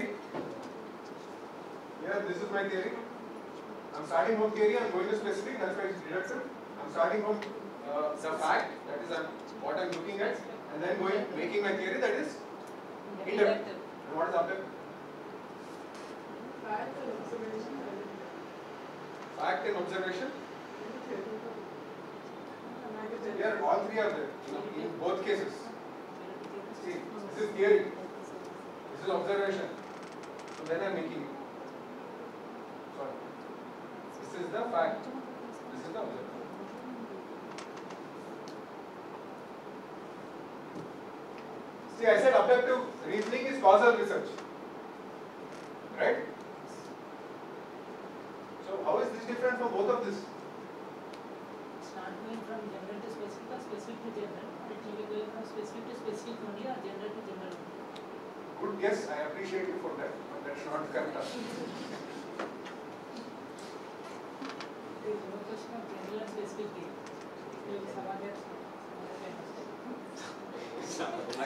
Here, this is my theory. I'm starting from theory, I'm going to specific, that's why it's deductive. I'm starting from uh, the fact, that is I'm, what I'm looking at, and then going, making my theory, that is inductive. And what is objective? Fact and observation. Fact and observation. Here, all three are there, in both cases. See, this is theory, this is observation. Then I'm making it. Sorry. This is the fact, this is the observation. See, I said abductive reasoning is causal research. Right? So, how is this different from both of this? It's not going from general to specific or specific to general, or it will be going from specific to specific only or general to general. Guess, I appreciate you for that, but that's not correct.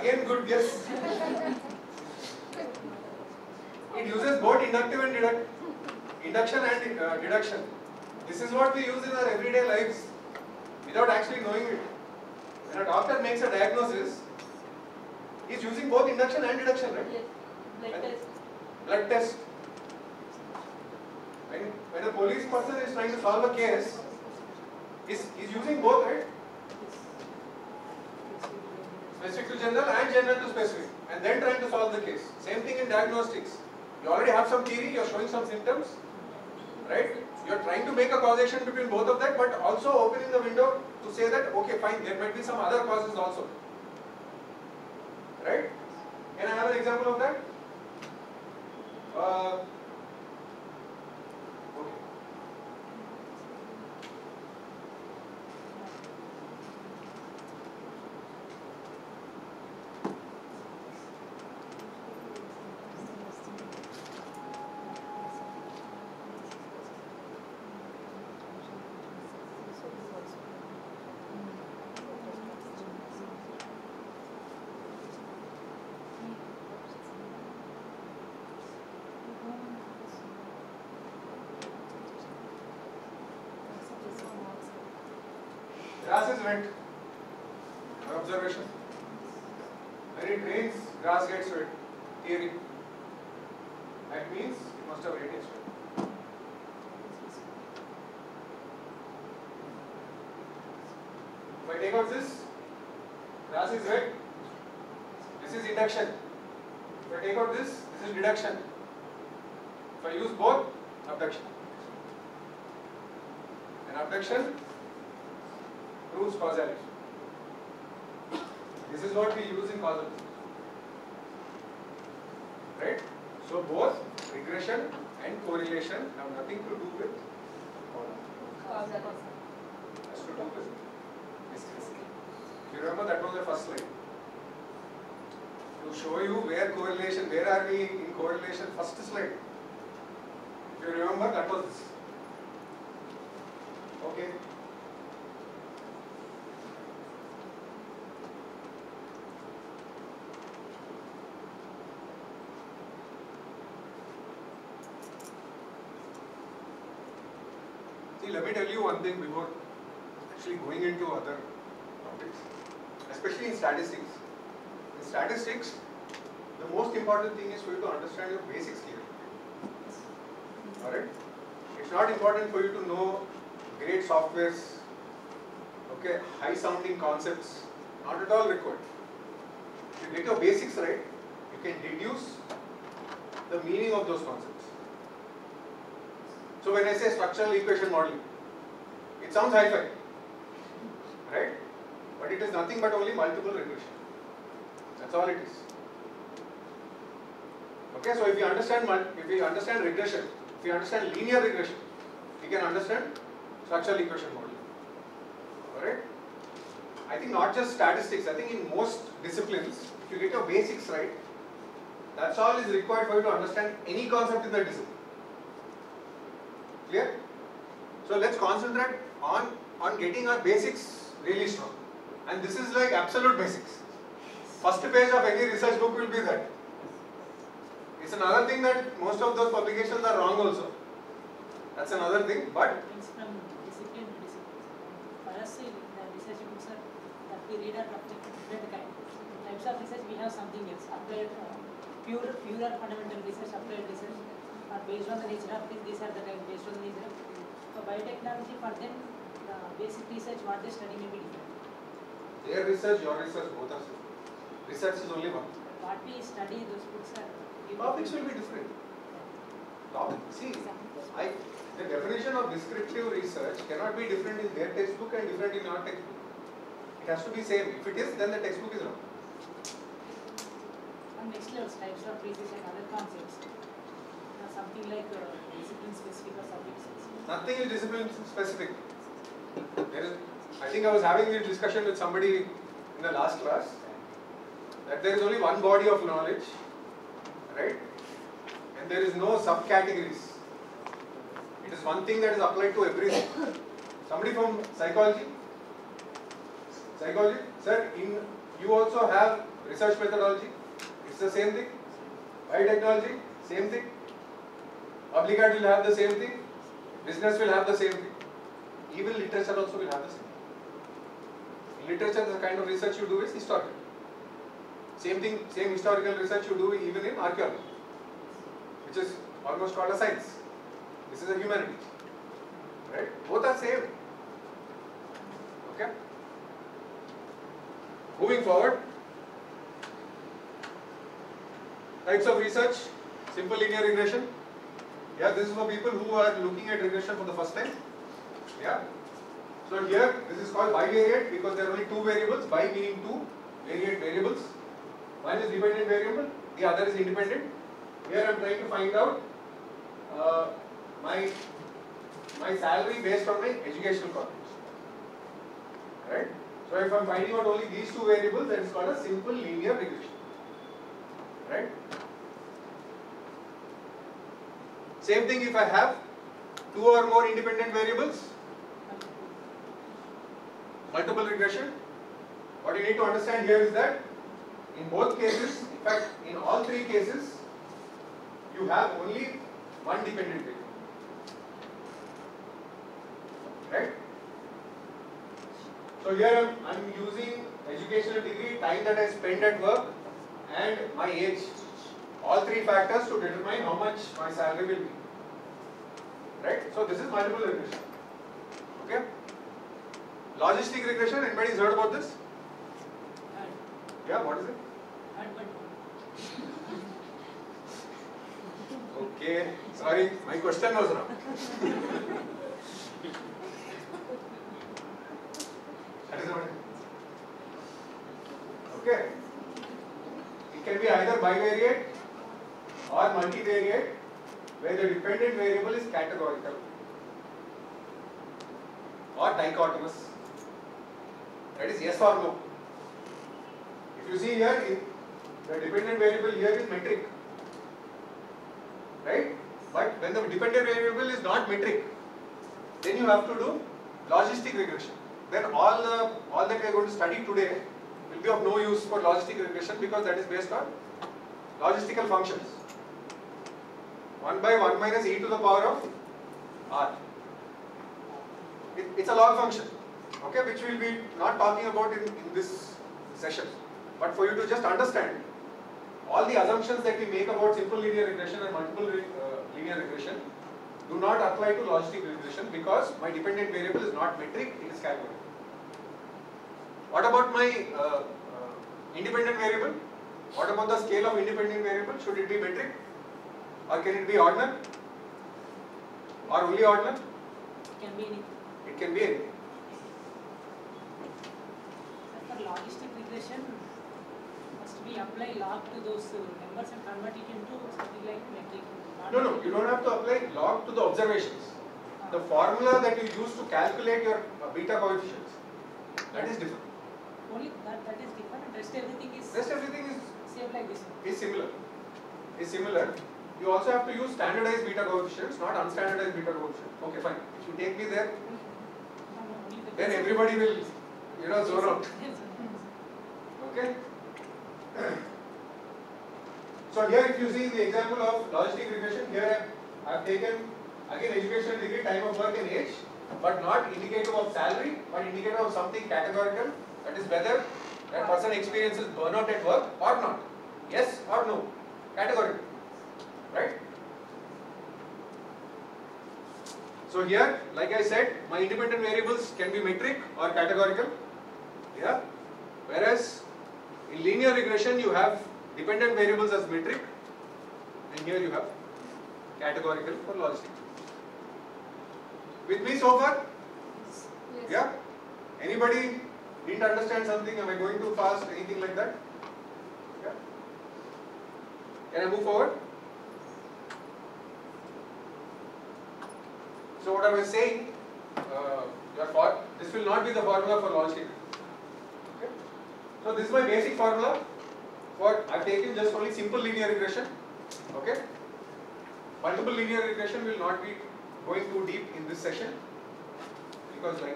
Again, good guess. It uses both inductive and deduct, induction and uh, deduction. This is what we use in our everyday lives without actually knowing it. When a doctor makes a diagnosis, he's using both induction and deduction, right? Yes, blood test. Blood test. When, when a police person is trying to solve a case, he's, he's using both, right? Specific to general and general to specific, and then trying to solve the case. Same thing in diagnostics. You already have some theory, you're showing some symptoms, right? You're trying to make a causation between both of that, but also opening the window to say that, okay, fine, there might be some other causes also. Right? Can I have an example of that? Uh, Observation. When it rains, grass gets wet. Theory. That means it must have rained yesterday. If I take out this, grass is wet. This is induction. If I take out this, this is deduction. If I use both, abduction. And abduction proves causality. This is what we use in causal. Right? So both regression and correlation have nothing to do with has to do with. You remember that was the first slide. To show you where correlation, where are we in correlation, first slide. If you remember, that was this. Okay. See, let me tell you one thing before actually going into other topics, especially in statistics. In statistics, the most important thing is for you to understand your basics clearly. Alright? It's not important for you to know great softwares, okay, high sounding concepts, not at all required. If you get your basics right, you can deduce the meaning of those concepts. So when I say structural equation modeling, it sounds high-fi, right? But it is nothing but only multiple regression. That's all it is. Okay, so if you understand if you understand regression, if you understand linear regression, you can understand structural equation modeling. Alright? I think not just statistics, I think in most disciplines, if you get your basics right, that's all is required for you to understand any concept in the discipline. Clear? So let's concentrate on, on getting our basics really strong. And this is like absolute basics. First page of any research book will be that. It's another thing that most of those publications are wrong also. That's another thing, but It's from discipline to discipline. For us, the research books are that we read are of different kind. Types of research, we have something else. Applied, uh, pure, pure fundamental research, applied research, are based on the nature of this, these are the kind, based on the nature of. For biotechnology, for them, the basic research, what they study may be different. their research, your research, both are same. Research is only one. What we study, those books are. Topics will be different. Topic, see, I, the definition of descriptive research cannot be different in their textbook and different in your textbook. It has to be same. If it is, then the textbook is wrong. On next levels, types of research and other concepts. Something like uh, discipline specific or subject specific. Nothing is discipline specific. There is, I think I was having a discussion with somebody in the last class that there is only one body of knowledge, right? And there is no subcategories. It is one thing that is applied to everything. Somebody from psychology? Psychology? Sir, in you also have research methodology. It's the same thing. Biotechnology, same thing. Public art will have the same thing. Business will have the same thing. Even literature also will have the same. In literature, the kind of research you do is historical. Same thing, same historical research you do even in archaeology, which is almost called a science. This is a humanities. Right? Both are same. Okay? Moving forward. Types of research, simple linear regression. Yeah, this is for people who are looking at regression for the first time. Yeah. So here, this is called bivariate because there are only two variables, bi meaning two, variate variables. One is dependent variable, the other is independent. Here I am trying to find out uh, my my salary based on my educational contribution. Right? So if I am finding out only these two variables, then it's called a simple linear regression. Right? Same thing if I have two or more independent variables, multiple regression. What you need to understand here is that in both cases, in fact, in all three cases, you have only one dependent variable. Right? So here I'm, using educational degree, time that I spend at work, and my age. All three factors to determine how much my salary will be. Right? So this is multiple regression. Okay? Logistic regression, anybody's heard about this? Yeah, what is it? Okay, sorry, my question was wrong. that is what it. Okay. It can be either bivariate or multivariate where the dependent variable is categorical or dichotomous. That is yes or no. If you see here, the dependent variable here is metric. Right? But when the dependent variable is not metric, then you have to do logistic regression. Then all the all that we are going to study today will be of no use for logistic regression because that is based on logistical functions. 1 by 1 minus e to the power of r. It, it's a log function, okay, which we'll be not talking about in, in this session. But for you to just understand, all the assumptions that we make about simple linear regression and multiple re- uh, linear regression do not apply to logistic regression because my dependent variable is not metric, it is categorical. What about my uh, uh, independent variable? What about the scale of independent variable? Should it be metric? Or can it be ordinal? Or only ordinal? it can be anything. It can be anything. For logistic regression, must we apply log to those uh, numbers and convert it into something like metric? No, no, you don't have to apply log to the observations. The formula that you use to calculate your uh, beta coefficients, that is different. Only that, that is different and rest everything is Rest everything is, same like this. is similar. Is similar. You also have to use standardized beta coefficients, not unstandardized beta coefficients. Okay, fine. If you take me there, then everybody will, you know, zone out. Okay? So here if you see the example of logistic regression, here I have taken again educational degree, time of work and age, but not indicative of salary, but indicative of something categorical, that is whether that person experiences burnout at work or not. Yes or no, categorical, right? So here, like I said, my independent variables can be metric or categorical, yeah. Whereas in linear regression, you have dependent variables as metric, and here you have categorical for logistic. With me so far? Yes. Yeah? Anybody didn't understand something? Am I going too fast? Anything like that? Yeah? Can I move forward? So what I was saying, uh, this will not be the formula for logistic. Okay? So this is my basic formula for I've taken just only simple linear regression. Okay? Multiple linear regression will not be going too deep in this session because like